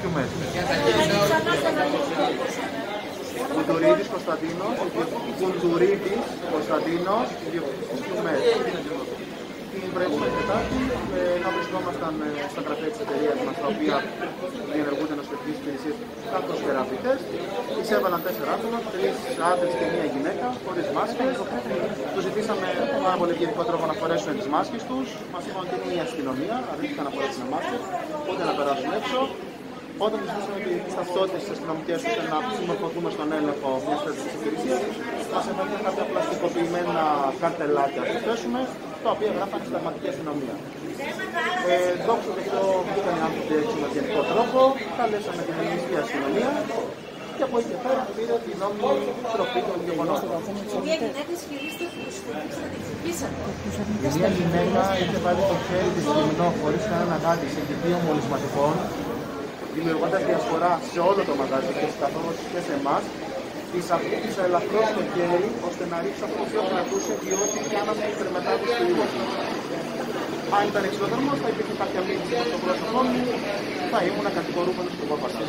Κιουμές. Κουντουρίδης Κωνσταντίνος, Κουντουρίδης Κωνσταντίνος, ιδιοκτήτης Κιουμές. Την προηγούμενη Τετάρτη, ε, ενώ βρισκόμασταν ε, στα γραφεία της εταιρείας μας, τα οποία διενεργούνται νοσηλευτικές υπηρεσίες καθώς θεραπευτές, εισέβαλαν τέσσερα άτομα, τρεις άντρες και μία γυναίκα, χωρίς μάσκες. Τους ζητήσαμε με πάρα πολύ ευγενικό τρόπο να φορέσουν τις μάσκες τους. Μας είπαν ότι είναι η αστυνομία, αρνήθηκαν να φορέσουν μάσκες, ούτε να περάσουν έξω. Όταν του ζητήσαμε τι ταυτότητε της αστυνομικές ώστε να συμμορφωθούμε στον έλεγχο μιας τέτοιας υπηρεσίας, μα έφεραν κάποια πλαστικοποιημένα καρτελάκια να θέσουμε, τα οποία γράφανε συνταγματική αστυνομία. Ε, δόξα τω Θεώ, βγήκαν οι άνθρωποι έτσι με γενικό τρόπο, καλέσαμε την ελληνική αστυνομία και από εκεί και πέρα πήρε την νόμιμη τροπή των γεγονότων. Μια γυναίκα ισχυρίζεται ότι του χτυπήσατε, την χτυπήσατε. Μια γυναίκα είχε βάλει το χέρι της στο μηνό χωρίς κανένα γάντι σε κοιτίο μολυσματικών, δημιουργώντας διασπορά σε όλο το μαγαζί και καθώ και σε εμάς, τη ακούμπησα ελαφρώς το χέρι ώστε να ρίξω αυτό το οποίο κρατούσε, διότι κάναμε υπερμετάδοση του ήλιου. Αν ήταν εξωδερμό, θα υπήρχε κάποια μήνυση στο πρόσωπό μου, θα ήμουν κατηγορούμενος του υπόπαστη.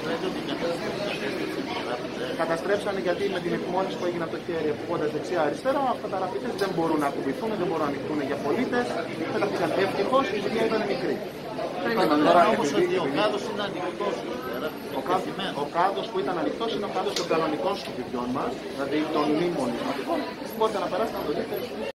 Καταστρέψανε γιατί με την επιμόνηση που έγινε από το χέρι ακούγοντα δεξιά-αριστερά, αυτά τα ραφητέ δεν μπορούν να ακουμπηθούν, δεν μπορούν να ανοιχτούν για πολίτες. Πέταχτηκαν ευτυχώ, η ζημιά ήταν μικρή. Τώρα όμως ότι ο κάδος είναι ανοιχτός. Ο, κά, ο κάδος που ήταν ανοιχτός είναι ο κάδος των κανονικών σκουπιδιών μας, δηλαδή των μη μονισματικών. Μπορείτε να περάσετε να το δείτε